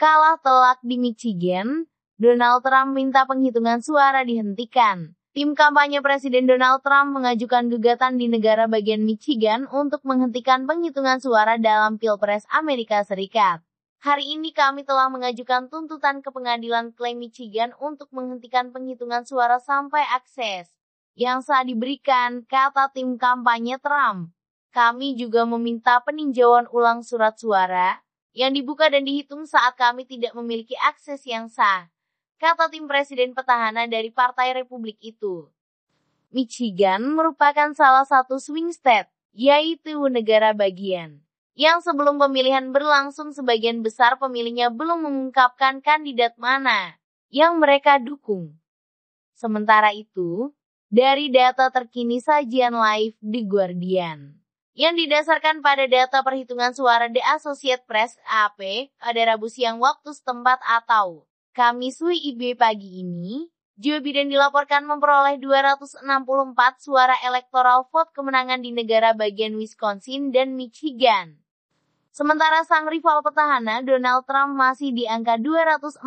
Kalah telak di Michigan, Donald Trump minta penghitungan suara dihentikan. Tim kampanye Presiden Donald Trump mengajukan gugatan di negara bagian Michigan untuk menghentikan penghitungan suara dalam Pilpres Amerika Serikat. Hari ini kami telah mengajukan tuntutan ke pengadilan klaim Michigan untuk menghentikan penghitungan suara sampai akses yang sah diberikan, kata tim kampanye Trump. Kami juga meminta peninjauan ulang surat suara yang dibuka dan dihitung saat kami tidak memiliki akses yang sah kata tim presiden petahana dari Partai Republik itu. Michigan merupakan salah satu swing state, yaitu negara bagian, yang sebelum pemilihan berlangsung sebagian besar pemilihnya belum mengungkapkan kandidat mana yang mereka dukung. Sementara itu, dari data terkini sajian live di Guardian, yang didasarkan pada data perhitungan suara The Associate Press AP pada Rabu siang waktu setempat atau Kamis WIB pagi ini, Joe Biden dilaporkan memperoleh 264 suara electoral vote kemenangan di negara bagian Wisconsin dan Michigan. Sementara sang rival petahana Donald Trump masih di angka 214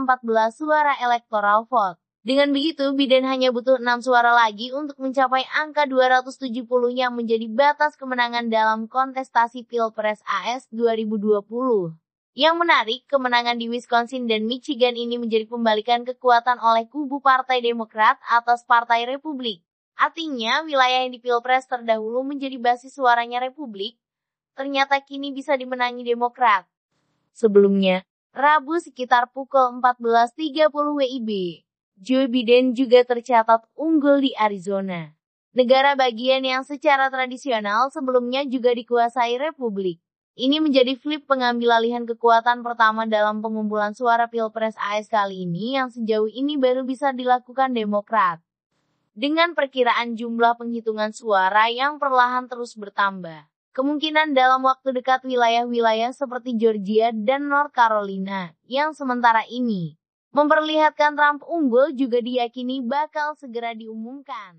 suara electoral vote. Dengan begitu, Biden hanya butuh 6 suara lagi untuk mencapai angka 270 yang menjadi batas kemenangan dalam kontestasi Pilpres AS 2020. Yang menarik, kemenangan di Wisconsin dan Michigan ini menjadi pembalikan kekuatan oleh kubu Partai Demokrat atas Partai Republik. Artinya, wilayah yang di Pilpres terdahulu menjadi basis suaranya Republik, ternyata kini bisa dimenangi Demokrat. Sebelumnya, Rabu sekitar pukul 14.30 WIB, Joe Biden juga tercatat unggul di Arizona. Negara bagian yang secara tradisional sebelumnya juga dikuasai Republik. Ini menjadi flip pengambil alihan kekuatan pertama dalam pengumpulan suara Pilpres AS kali ini yang sejauh ini baru bisa dilakukan Demokrat. Dengan perkiraan jumlah penghitungan suara yang perlahan terus bertambah, kemungkinan dalam waktu dekat wilayah-wilayah seperti Georgia dan North Carolina, yang sementara ini memperlihatkan Trump unggul juga diyakini bakal segera diumumkan.